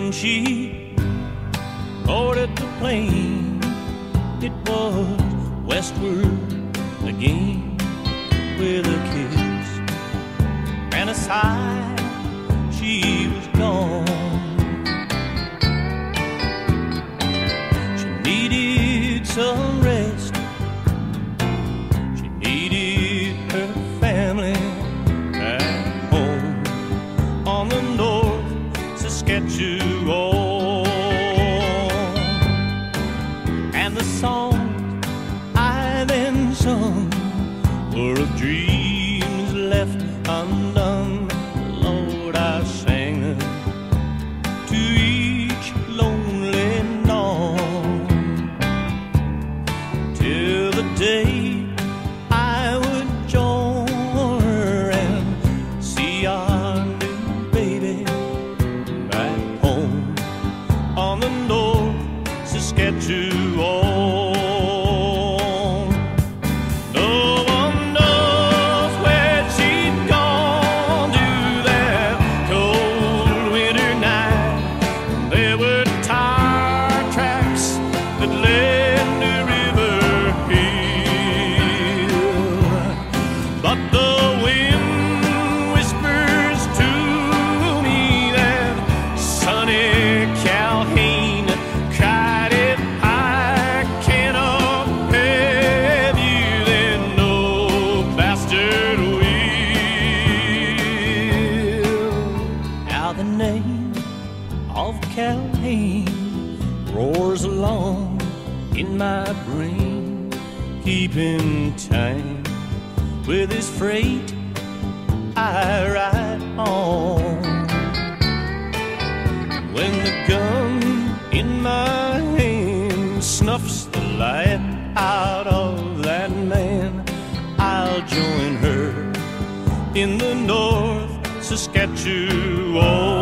When she boarded the plane, it was westward again with a kiss and a sigh. She was gone. She needed some dreams left undone. Lord, I sang to each lonely dawn till the day roars along in my brain, keeping time with his freight. I ride on. When the gun in my hand snuffs the light out of that man, I'll join her in the North Saskatchewan.